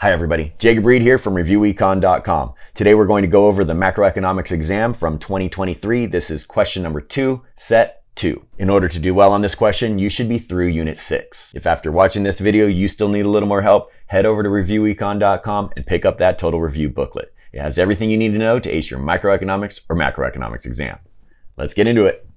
Hi everybody, Jacob Reed here from ReviewEcon.com. Today we're going to go over the macroeconomics exam from 2023. This is question number two, set two. In order to do well on this question, you should be through unit six. If after watching this video you still need a little more help, head over to ReviewEcon.com and pick up that total review booklet. It has everything you need to know to ace your microeconomics or macroeconomics exam. Let's get into it.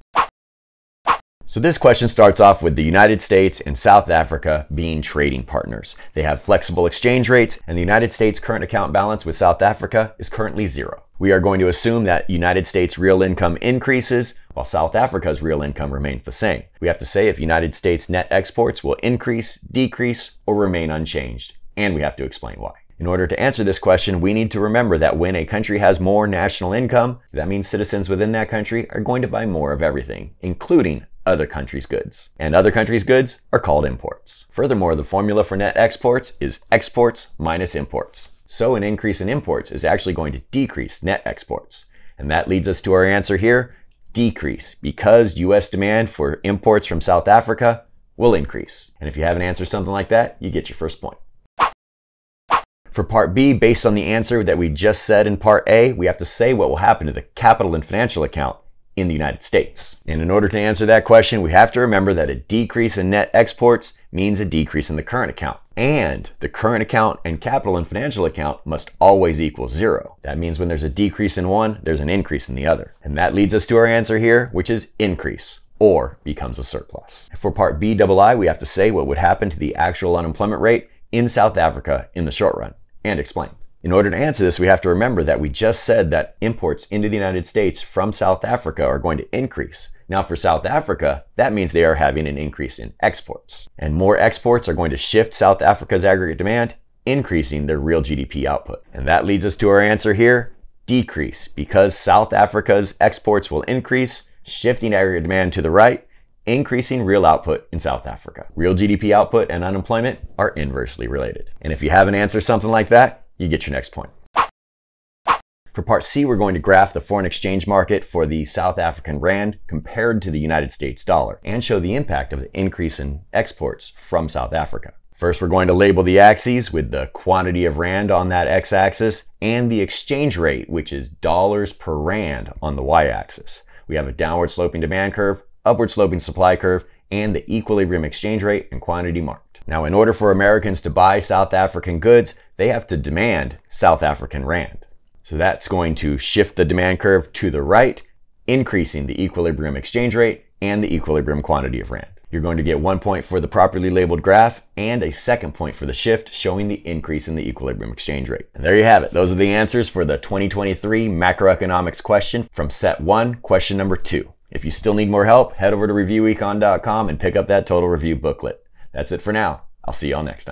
So this question starts off with the United States and South Africa being trading partners. They have flexible exchange rates and the United States current account balance with South Africa is currently zero. We are going to assume that United States real income increases while South Africa's real income remains the same. We have to say if United States net exports will increase, decrease, or remain unchanged. And we have to explain why. In order to answer this question, we need to remember that when a country has more national income, that means citizens within that country are going to buy more of everything, including other countries' goods. And other countries' goods are called imports. Furthermore, the formula for net exports is exports minus imports. So an increase in imports is actually going to decrease net exports. And that leads us to our answer here, decrease, because US demand for imports from South Africa will increase. And if you have an answer something like that, you get your first point. For part B, based on the answer that we just said in part A, we have to say what will happen to the capital and financial account in the United States. And in order to answer that question, we have to remember that a decrease in net exports means a decrease in the current account. And the current account and capital and financial account must always equal zero. That means when there's a decrease in one, there's an increase in the other. And that leads us to our answer here, which is increase or becomes a surplus. For part B double I, we have to say what would happen to the actual unemployment rate in South Africa in the short run and explain. In order to answer this, we have to remember that we just said that imports into the United States from South Africa are going to increase. Now for South Africa, that means they are having an increase in exports. And more exports are going to shift South Africa's aggregate demand, increasing their real GDP output. And that leads us to our answer here, decrease, because South Africa's exports will increase, shifting aggregate demand to the right, increasing real output in South Africa. Real GDP output and unemployment are inversely related. And if you have an answer something like that, you get your next point. For part C, we're going to graph the foreign exchange market for the South African rand compared to the United States dollar and show the impact of the increase in exports from South Africa. First, we're going to label the axes with the quantity of rand on that x-axis and the exchange rate, which is dollars per rand on the y-axis. We have a downward sloping demand curve, upward sloping supply curve, and the equilibrium exchange rate and quantity marked. Now, in order for Americans to buy South African goods, they have to demand South African Rand. So that's going to shift the demand curve to the right, increasing the equilibrium exchange rate and the equilibrium quantity of Rand. You're going to get one point for the properly labeled graph and a second point for the shift showing the increase in the equilibrium exchange rate. And there you have it. Those are the answers for the 2023 macroeconomics question from set one, question number two. If you still need more help, head over to reviewecon.com and pick up that total review booklet. That's it for now. I'll see y'all next time.